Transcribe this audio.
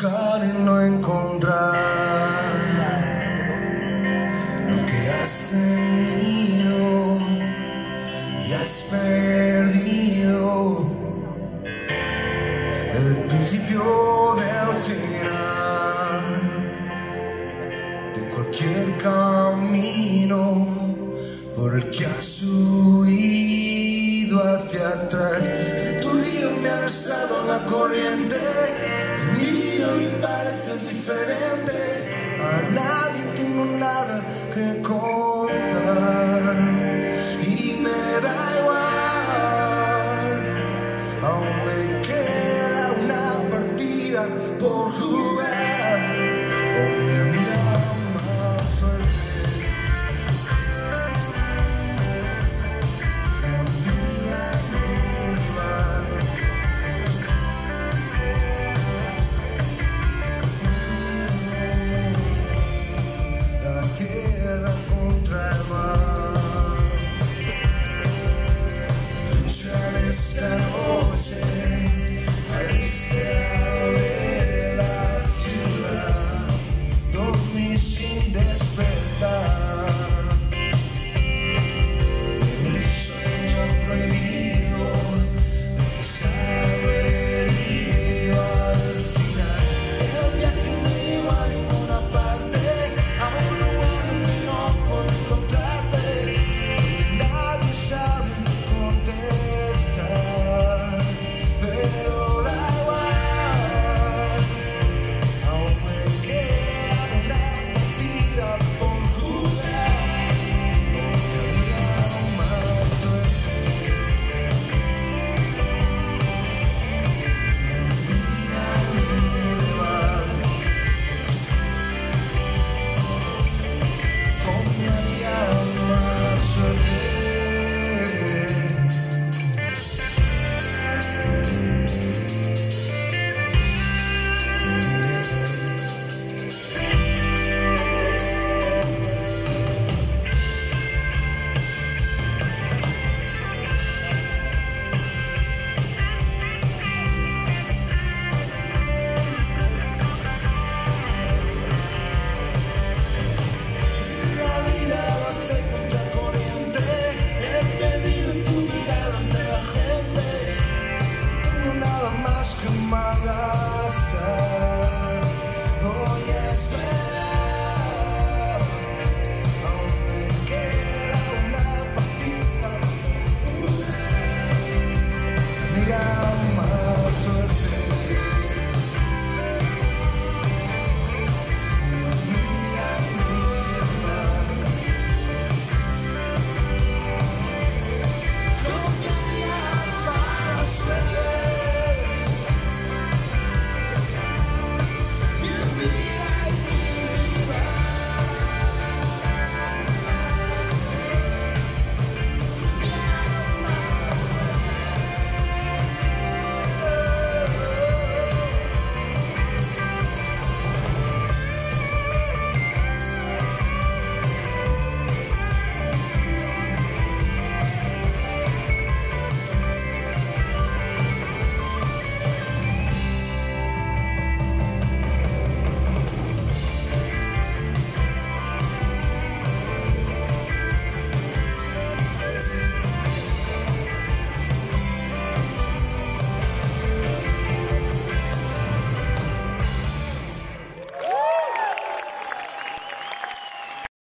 buscar y no encontrar lo que has tenido y has perdido. El principio del final de cualquier camino por el que has huido hacia atrás. Tu río me ha arrastrado la corriente, y pareces diferente.